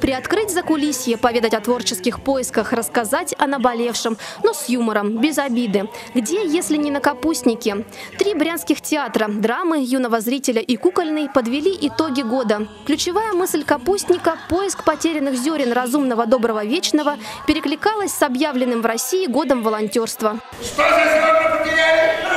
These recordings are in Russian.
Приоткрыть закулисье, поведать о творческих поисках, рассказать о наболевшем, но с юмором, без обиды. Где, если не на капустнике? Три брянских театра – драмы, юного зрителя и кукольный – подвели итоги года. Ключевая мысль капустника – поиск потерянных зерен разумного, доброго, вечного – перекликалась с объявленным в России годом волонтерства. Что за потеряли?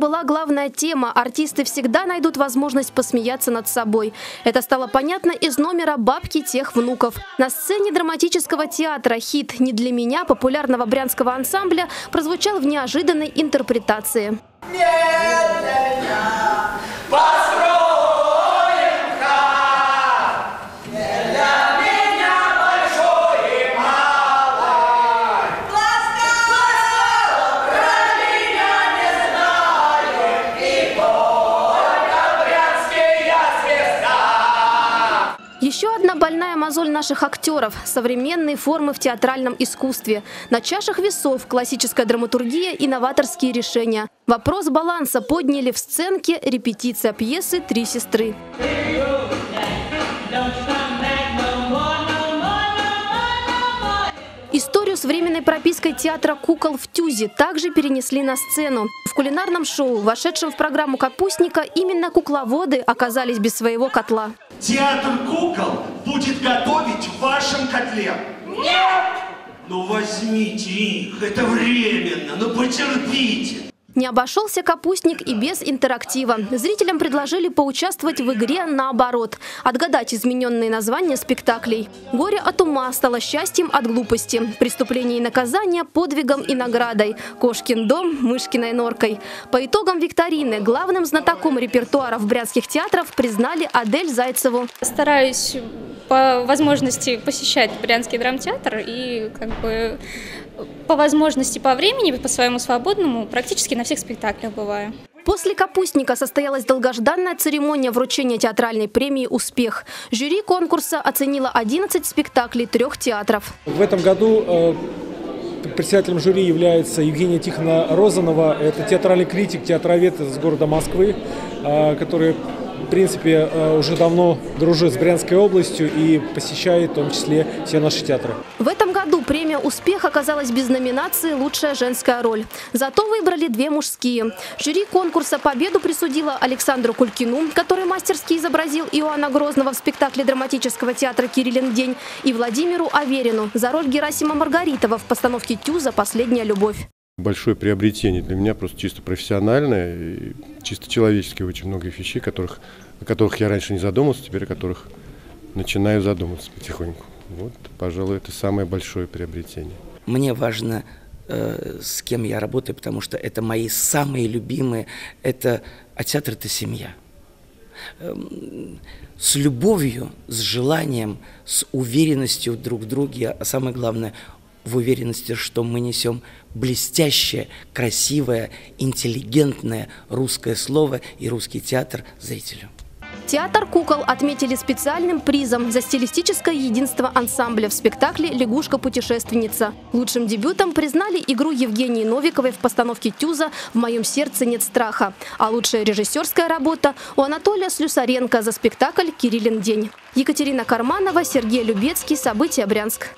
Была главная тема, артисты всегда найдут возможность посмеяться над собой. Это стало понятно из номера «Бабки тех внуков». На сцене драматического театра хит «Не для меня» популярного брянского ансамбля прозвучал в неожиданной интерпретации. Построим Еще одна больная мозоль наших актеров – современные формы в театральном искусстве. На чашах весов классическая драматургия и новаторские решения. Вопрос баланса подняли в сценке репетиция пьесы «Три сестры». С временной пропиской театра кукол в Тюзе также перенесли на сцену. В кулинарном шоу, вошедшем в программу «Капустника», именно кукловоды оказались без своего котла. Театр кукол будет готовить в вашем котле. Нет! Ну возьмите их, это временно, ну потерпите. Не обошелся капустник и без интерактива. Зрителям предложили поучаствовать в игре наоборот, отгадать измененные названия спектаклей. Горе от ума стало счастьем от глупости, преступление и наказание – подвигом и наградой, Кошкин дом – мышкиной норкой. По итогам викторины главным знатоком репертуаров брянских театров признали Адель Зайцеву. Стараюсь по возможности посещать Брянский драмтеатр и как бы по возможности по времени, по своему свободному, практически на всех спектаклях бываю. После «Капустника» состоялась долгожданная церемония вручения театральной премии «Успех». Жюри конкурса оценило 11 спектаклей трех театров. В этом году э, председателем жюри является Евгения Тихона Розанова. Это театральный критик, театровед из города Москвы, э, который, в принципе, э, уже давно дружит с Брянской областью и посещает в том числе все наши театры. В этом году премия «Успех» оказалась без номинации «Лучшая женская роль». Зато выбрали две мужские. Жюри конкурса победу присудила Александру Кулькину, который мастерски изобразил Иоанна Грозного в спектакле драматического театра «Кириллин день», и Владимиру Аверину за роль Герасима Маргаритова в постановке «Тюза. Последняя любовь». большое приобретение для меня, просто чисто профессиональное, и чисто человеческое, очень много вещей, которых, о которых я раньше не задумывался, теперь о которых начинаю задумываться потихоньку. Вот, пожалуй, это самое большое приобретение. Мне важно, э, с кем я работаю, потому что это мои самые любимые. Это, а театр – это семья. Эм, С любовью, с желанием, с уверенностью друг в друге, а самое главное – в уверенности, что мы несем блестящее, красивое, интеллигентное русское слово и русский театр зрителю. Театр кукол отметили специальным призом за стилистическое единство ансамбля в спектакле «Лягушка-путешественница». Лучшим дебютом признали игру Евгении Новиковой в постановке «Тюза. В моем сердце нет страха». А лучшая режиссерская работа у Анатолия Слюсаренко за спектакль «Кириллин день». Екатерина Карманова, Сергей Любецкий. События Брянск.